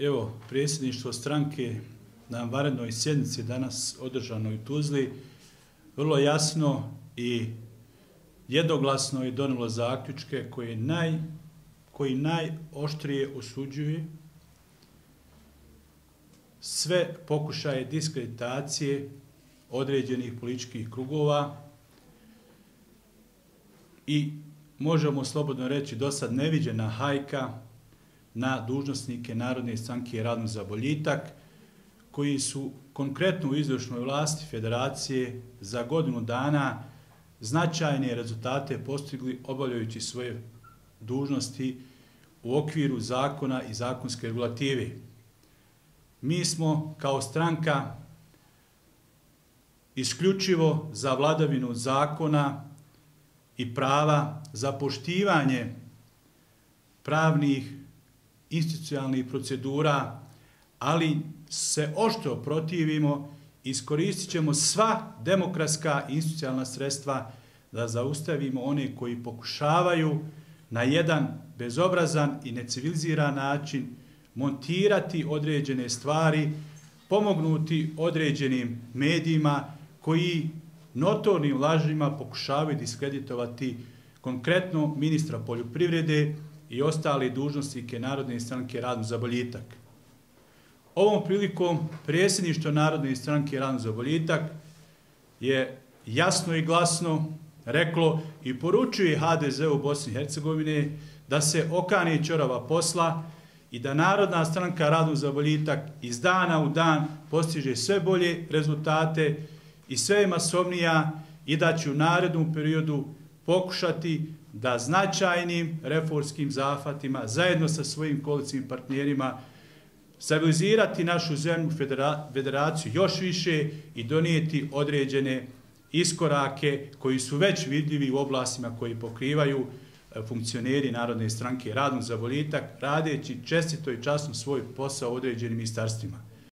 Evo, predsjedništvo stranke na varednoj sjednici danas održanoj u Tuzli vrlo jasno i jednoglasno je donilo zaključke koji, naj, koji najoštrije osuđuje sve pokušaje diskreditacije određenih političkih krugova i možemo slobodno reći do sad neviđena hajka na dužnostnike Narodne stranke radno za boljitak, koji su konkretno u izvršnoj vlasti federacije za godinu dana značajne rezultate postigli obavljajući svoje dužnosti u okviru zakona i zakonske regulative. Mi smo kao stranka isključivo za vladavinu zakona i prava za poštivanje pravnih institucionalnih procedura, ali se ošto protivimo, iskoristit ćemo sva demokratska institucionalna sredstva da zaustavimo one koji pokušavaju na jedan bezobrazan i neciviliziran način montirati određene stvari, pomognuti određenim medijima koji notornim lažima pokušavaju diskreditovati konkretno ministra poljoprivrede i ostali dužnostnike Narodne stranke Radno za boljitak. Ovom prilikom predsjedništvo Narodne stranke Radno za boljitak je jasno i glasno reklo i poručuje HDZ u Bosni i Hercegovine da se okane čorava posla i da Narodna stranka Radno za boljitak iz dana u dan postiže sve bolje rezultate i sve masovnija i da će u narednom periodu pokušati da značajnim reformskim zafatima zajedno sa svojim koalicijim partnerima stabilizirati našu zemlju federaciju još više i donijeti određene iskorake koji su već vidljivi u oblastima koji pokrivaju e, funkcioneri Narodne stranke radom za volitak, radeći čestito i časno svoj posao u određenim ministarstvima.